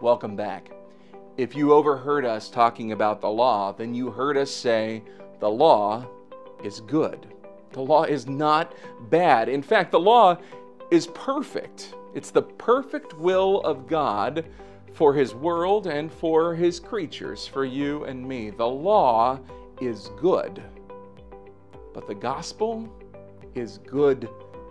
Welcome back. If you overheard us talking about the law, then you heard us say the law is good. The law is not bad. In fact, the law is perfect. It's the perfect will of God for His world and for His creatures, for you and me. The law is good, but the gospel is good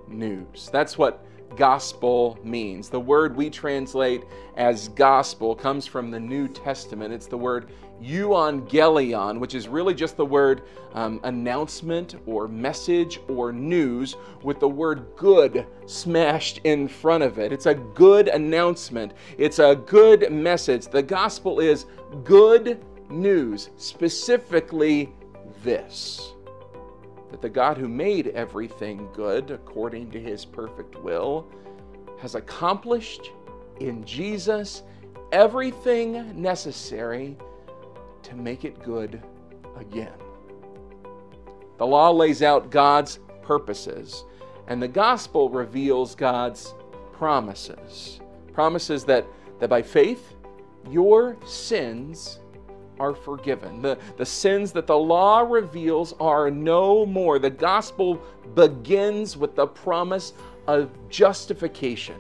news. That's what gospel means. The word we translate as gospel comes from the New Testament. It's the word euangelion, which is really just the word um, announcement or message or news with the word good smashed in front of it. It's a good announcement, it's a good message. The gospel is good news, specifically this that the God who made everything good according to his perfect will has accomplished in Jesus everything necessary to make it good again. The law lays out God's purposes, and the gospel reveals God's promises. Promises that, that by faith, your sins are forgiven. The, the sins that the law reveals are no more. The gospel begins with the promise of justification.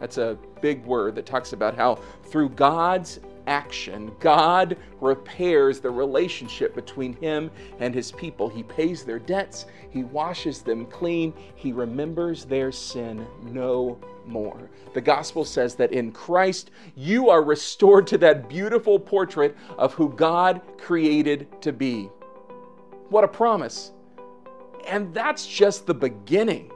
That's a big word that talks about how through God's action, God repairs the relationship between Him and His people. He pays their debts, He washes them clean, He remembers their sin no more. The gospel says that in Christ you are restored to that beautiful portrait of who God created to be. What a promise! And that's just the beginning.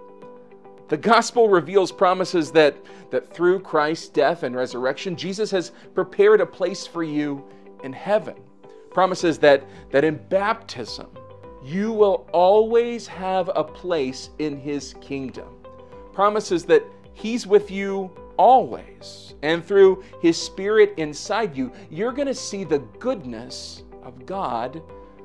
The gospel reveals promises that, that through Christ's death and resurrection, Jesus has prepared a place for you in heaven. Promises that, that in baptism, you will always have a place in his kingdom. Promises that he's with you always. And through his spirit inside you, you're going to see the goodness of God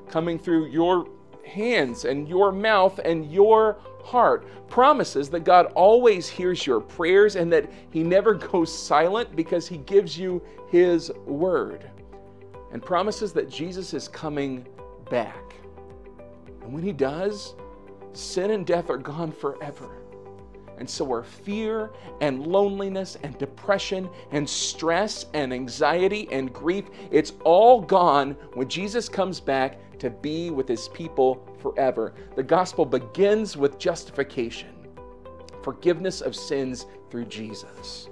coming through your hands and your mouth and your heart. Promises that God always hears your prayers and that He never goes silent because He gives you His word. And promises that Jesus is coming back. And when He does, sin and death are gone forever. And so are fear and loneliness and depression and stress and anxiety and grief. It's all gone when Jesus comes back to be with his people forever. The gospel begins with justification, forgiveness of sins through Jesus,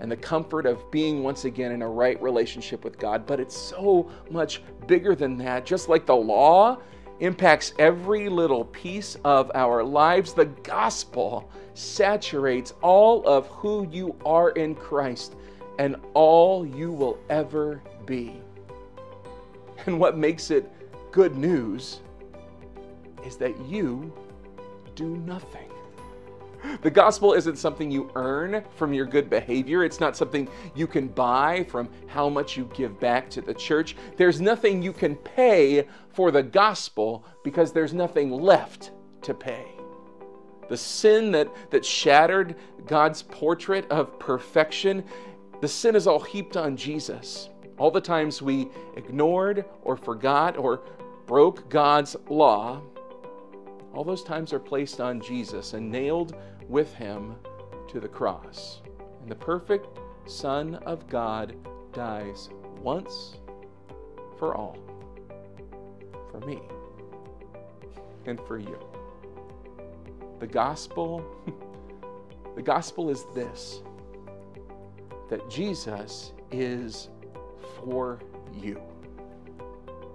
and the comfort of being once again in a right relationship with God. But it's so much bigger than that. Just like the law impacts every little piece of our lives, the gospel saturates all of who you are in Christ and all you will ever be. And what makes it good news is that you do nothing. The gospel isn't something you earn from your good behavior. It's not something you can buy from how much you give back to the church. There's nothing you can pay for the gospel because there's nothing left to pay. The sin that, that shattered God's portrait of perfection, the sin is all heaped on Jesus. All the times we ignored or forgot or broke God's law, all those times are placed on Jesus and nailed with him to the cross. And the perfect Son of God dies once for all, for me and for you. The gospel, the gospel is this that Jesus is for you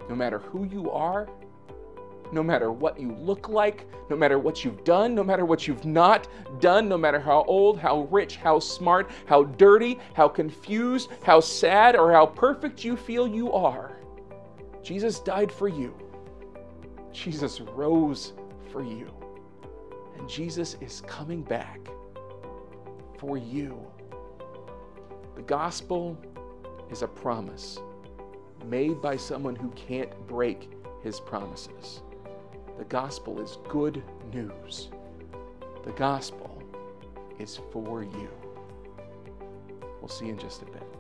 no matter who you are, no matter what you look like, no matter what you've done, no matter what you've not done, no matter how old, how rich, how smart, how dirty, how confused, how sad, or how perfect you feel you are. Jesus died for you. Jesus rose for you. And Jesus is coming back for you. The gospel is a promise made by someone who can't break his promises. The gospel is good news. The gospel is for you. We'll see you in just a bit.